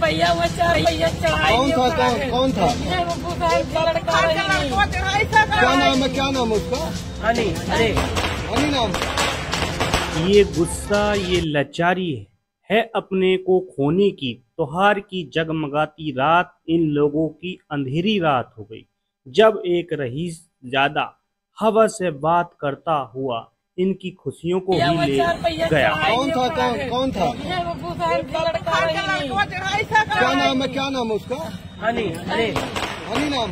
भैया वो चार भैया कौन था कौन कौन था? क्या नाम है क्या नाम उसका? हनी अरे। हनी नाम? ये गुस्सा ये लाचारी है है अपने को खोने की। त्योहार की जगमगाती रात इन लोगों की अंधेरी रात हो गई। जब एक रईस ज़्यादा हवा से बात करता हुआ इनकी खुशियों को ही ले गया। कौन था कौन कौन था? क्या नाम है क्या नाम है उसका? हनी अरे। हनी नाम।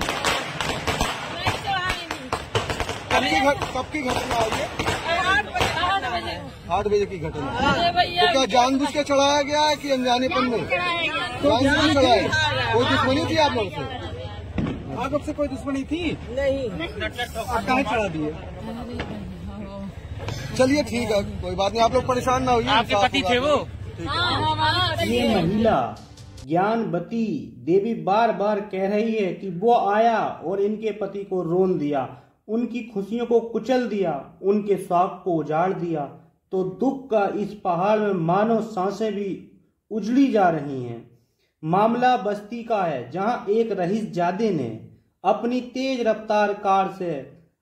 कब की कब की घटना आई है? आठ बजे। आठ बजे। की घटना। भैया। तो क्या जानबूझ के चढ़ाया गया है कि अनजानेपन में जानबूझ के चढ़ाया कोई दुश्मनी थी आप लोग से? आप लोग से कोई दुश्मनी थी? नहीं। कहा चढ़ा दिए? चलिए ठीक है कोई बात नहीं आप लोग परेशान ना होइए आपके पति थे वो? ये महिला ज्ञानवती देवी बार बार कह रही है कि वो आया और इनके पति को रोन दिया उनकी खुशियों को कुचल दिया उनके शौक को उजाड़ दिया। तो दुख का इस पहाड़ में मानो साँसें भी उजड़ी जा रही हैं। मामला बस्ती का है जहाँ एक रहीस जादे ने अपनी तेज रफ्तार कार से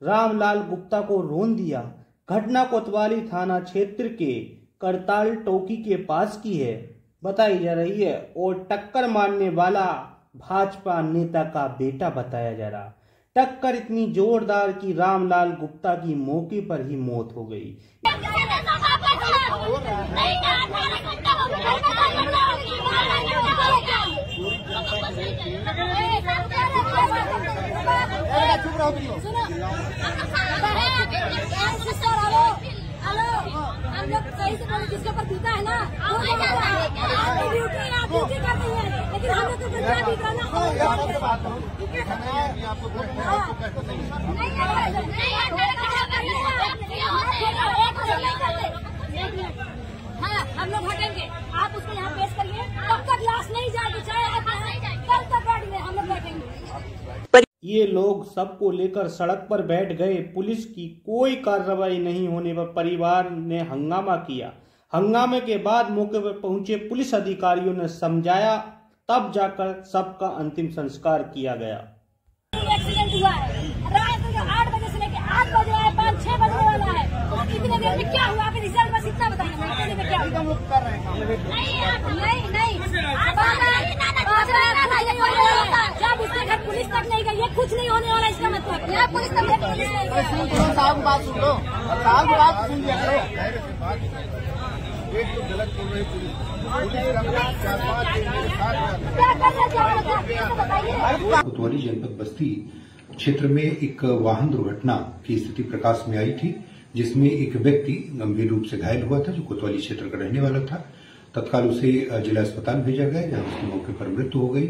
रामलाल गुप्ता को रोन दिया। घटना कोतवाली थाना क्षेत्र के करताल टोकी के पास की है। बताई जा रही है, और टक्कर मारने वाला भाजपा नेता का बेटा बताया जा रहा। टक्कर इतनी जोरदार कि रामलाल गुप्ता की मौके पर ही मौत हो गई। हम लोग है ना ड्यूटी कर रही है लेकिन हम लोग तो करना हाँ हम लोग हटेंगे। आप उसको यहाँ पेश करिए तब तक लाश नहीं जाएगी चाहे आप यहाँ कल तक गाड़ी में हम लोग बैठेंगे ये लोग सबको लेकर सड़क पर बैठ गए। पुलिस की कोई कार्रवाई नहीं होने पर परिवार ने हंगामा किया। हंगामे के बाद मौके पर पहुँचे पुलिस अधिकारियों ने समझाया। तब जाकर सबका अंतिम संस्कार किया गया। एक्सीडेंट हुआ है रात को आठ बजे से लेके आठ बजे आए पाँच छह बजने वाला है तो इतने देर में क्या हुआ अभी रिज़ल्ट बस इतना बताइए इतने देर में क्या हुआ नहीं नहीं जब उसके घर पुलिस तक नहीं गई है कुछ नहीं होने वाला इसका मतलब। यहाँ पुलिस तक पुलिस नहीं साहब बात सुन लो। साहब बात सुन लिया एक तो गलत बोल रही पुलिस क्या करना चाह रहा था ये बताइए कोतवाली जनपद बस्ती क्षेत्र में एक वाहन दुर्घटना की स्थिति प्रकाश में आई थी जिसमें एक व्यक्ति गंभीर रूप से घायल हुआ था जो कोतवाली क्षेत्र का रहने वाला था। तत्काल उसे जिला अस्पताल भेजा गया जहाँ उसकी मौके पर मृत्यु हो गई।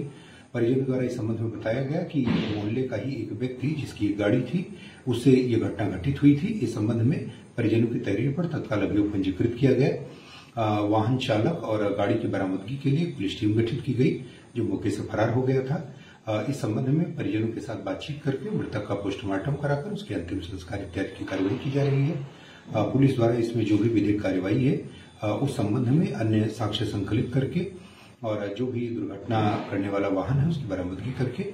परिजनों द्वारा इस संबंध में बताया गया कि मोहल्ले का ही एक व्यक्ति जिसकी एक गाड़ी थी, उससे ये घटना घटित हुई थी। इस संबंध में परिजनों की तहरीर पर तत्काल अभियोग पंजीकृत किया गया। वाहन चालक और गाड़ी की बरामदगी के लिए पुलिस टीम गठित की गई, जो मौके से फरार हो गया था। इस संबंध में परिजनों के साथ बातचीत करके मृतक का पोस्टमार्टम कराकर उसके अंतिम संस्कार इत्यादि की कार्रवाई की जा रही है। पुलिस द्वारा इसमें जो भी विधिक कार्यवाही है उस संबंध में अन्य साक्ष्य संकलित करके और जो भी दुर्घटना करने वाला वाहन है, उसकी बरामदगी करके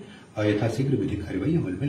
यथाशीघ्र विधिक कार्यवाही अमल में